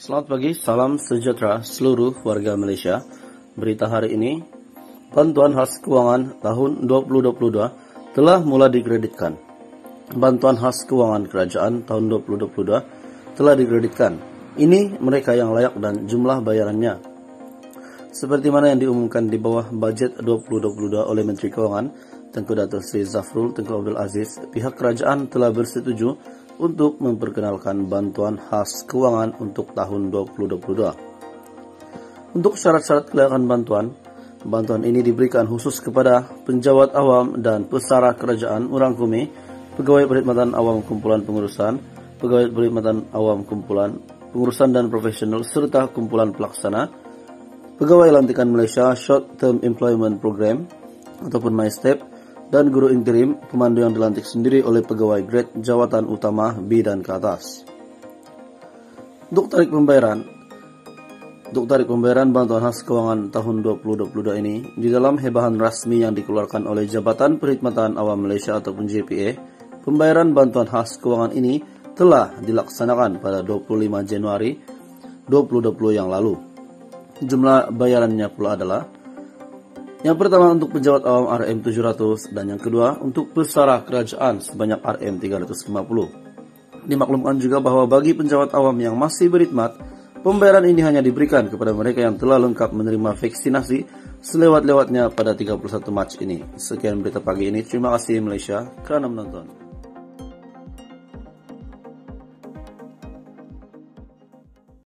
Selamat pagi, salam sejahtera seluruh warga Malaysia. Berita hari ini, bantuan khas keuangan tahun 2022 telah mulai dikreditkan. Bantuan khas keuangan kerajaan tahun 2022 telah dikreditkan. Ini mereka yang layak dan jumlah bayarannya. Seperti mana yang diumumkan di bawah bajet 2022 oleh Menteri Keuangan, Tengku Dato' Sri Zafrul Tengku Abdul Aziz, pihak kerajaan telah bersetuju untuk memperkenalkan bantuan khas keuangan untuk tahun 2022. Untuk syarat-syarat kelayakan bantuan, bantuan ini diberikan khusus kepada penjawat awam dan pesara kerajaan Urang Kumi, pegawai perkhidmatan awam kumpulan pengurusan, pegawai perkhidmatan awam kumpulan pengurusan dan profesional serta kumpulan pelaksana, pegawai lantikan Malaysia Short Term Employment Program ataupun MyStep, dan guru interim pemandu yang dilantik sendiri oleh pegawai grade jawatan utama B dan ke atas. Untuk tarik pembayaran, untuk tarik pembayaran bantuan khas keuangan tahun 2022 ini di dalam hebahan rasmi yang dikeluarkan oleh Jabatan Perkhidmatan Awam Malaysia ataupun JPA, pembayaran bantuan khas keuangan ini telah dilaksanakan pada 25 Januari 2020 yang lalu. Jumlah bayarannya pula adalah yang pertama untuk pejabat awam RM 700 dan yang kedua untuk pesara kerajaan sebanyak RM 350. Dimaklumkan juga bahwa bagi pejabat awam yang masih berkhidmat, pembayaran ini hanya diberikan kepada mereka yang telah lengkap menerima vaksinasi selewat-lewatnya pada 31 Mac ini. Sekian berita pagi ini. Terima kasih Malaysia kerana menonton.